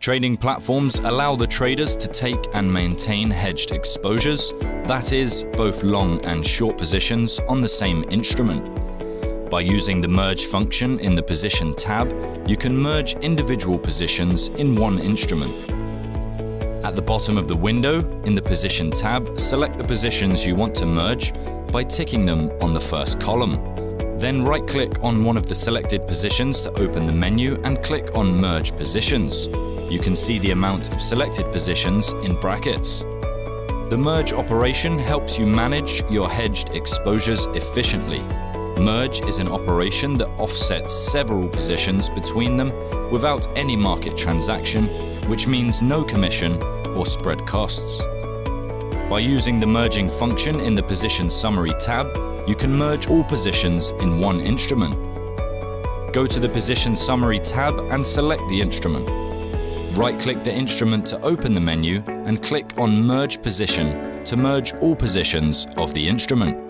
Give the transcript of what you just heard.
Trading platforms allow the traders to take and maintain hedged exposures, that is, both long and short positions on the same instrument. By using the merge function in the position tab, you can merge individual positions in one instrument. At the bottom of the window, in the position tab, select the positions you want to merge by ticking them on the first column. Then right-click on one of the selected positions to open the menu and click on Merge Positions you can see the amount of selected positions in brackets. The merge operation helps you manage your hedged exposures efficiently. Merge is an operation that offsets several positions between them without any market transaction, which means no commission or spread costs. By using the merging function in the Position Summary tab, you can merge all positions in one instrument. Go to the Position Summary tab and select the instrument. Right-click the instrument to open the menu and click on Merge Position to merge all positions of the instrument.